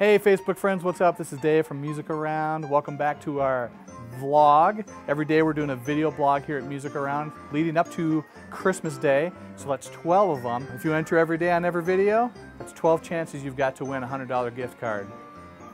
Hey Facebook friends, what's up? This is Dave from Music Go Round. Welcome back to our vlog. Every day we're doing a video blog here at Music Go Round leading up to Christmas Day. So that's 12 of them. If you enter every day on every video, that's 12 chances you've got to win a $100 gift card.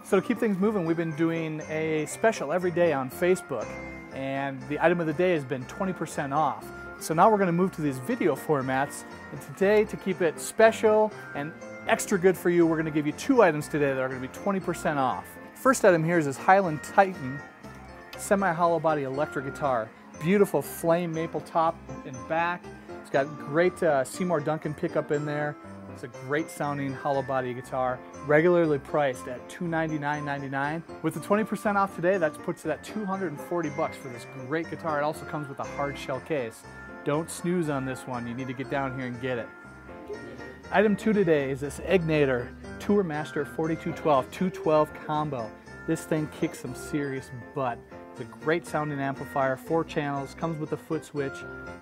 So to keep things moving, we've been doing a special every day on Facebook and the item of the day has been 20% off. So now we're going to move to these video formats and today to keep it special and extra good for you, we're going to give you two items today that are going to be 20% off. First item here is this Highland Titan semi-hollow body electric guitar. Beautiful flame maple top and back. It's got great uh, Seymour Duncan pickup in there. It's a great sounding hollow body guitar, regularly priced at $299.99. With the 20% off today, that puts it at 240 bucks for this great guitar. It also comes with a hard shell case. Don't snooze on this one. You need to get down here and get it. Item two today is this Egnater Tourmaster 4212 212 combo. This thing kicks some serious butt. It's a great sounding amplifier, four channels, comes with a foot switch,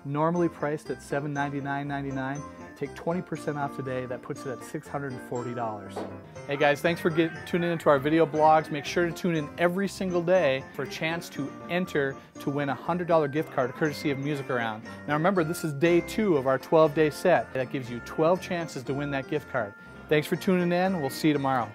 normally priced at $799.99. Take 20% off today, that puts it at $640. Hey guys, thanks for get, tuning into our video blogs. Make sure to tune in every single day for a chance to enter to win a $100 gift card courtesy of Music Go Round. Now remember, this is day two of our 12 day set. That gives you 12 chances to win that gift card. Thanks for tuning in. We'll see you tomorrow.